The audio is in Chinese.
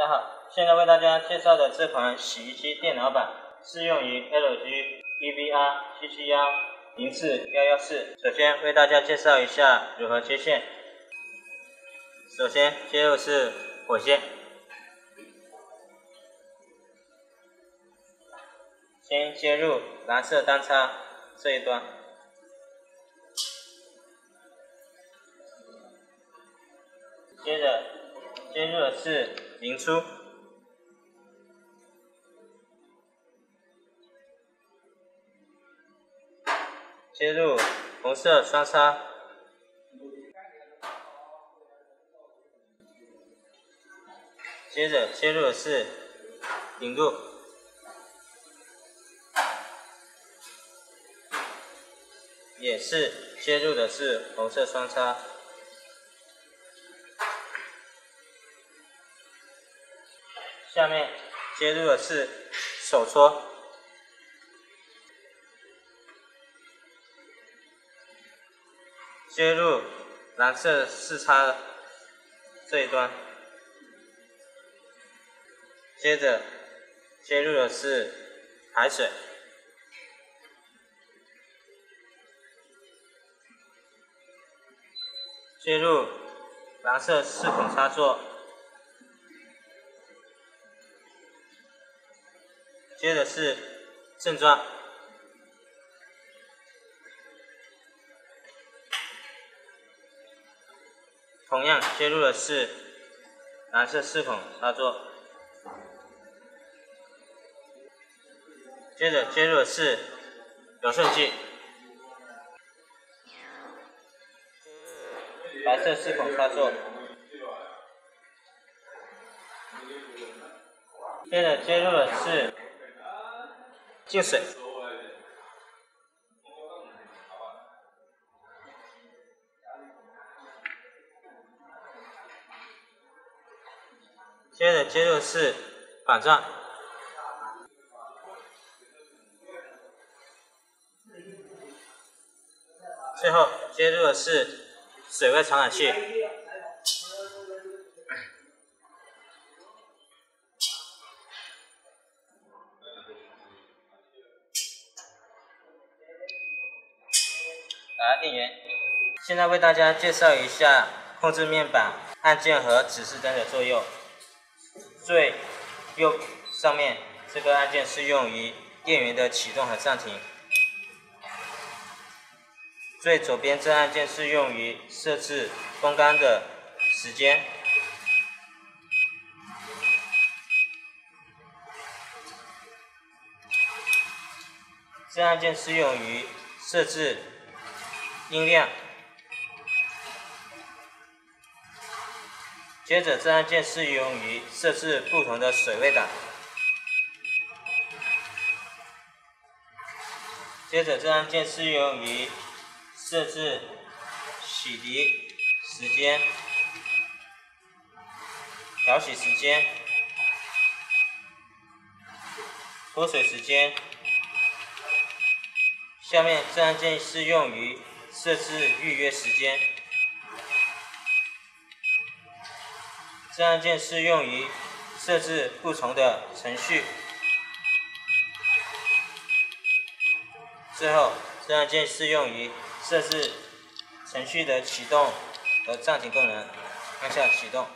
大家好，现在为大家介绍的这款洗衣机电脑版适用于 LG EVR 七七幺零四幺幺四。首先为大家介绍一下如何接线。首先接入是火线，先接入蓝色单插这一端，接着接入的是零出，接入红色双叉。接着切入的是引入，也是切入的是红色双叉。下面接入的是手搓，接入蓝色四叉这一端。接着接入的是排水，接入蓝色四孔插座，接着是正装，同样接入的是蓝色四孔插座。接着接入的是柔顺剂，白色四孔插座。接着接入的是进水。接着接入是反转。最后接入的是水位传感器。来电源。现在为大家介绍一下控制面板按键和指示灯的作用。最右上面这个按键是用于电源的启动和暂停。最左边这按键是用于设置风干的时间，这按键是用于设置音量，接着这按键是用于设置不同的水位档，接着这按键是用于设置洗涤时间、漂洗时间、脱水时间。下面这按键是用于设置预约时间，这按键是用于设置不同的程序。最后，这按键是用于。设置程序的启动和暂停功能，按下启动。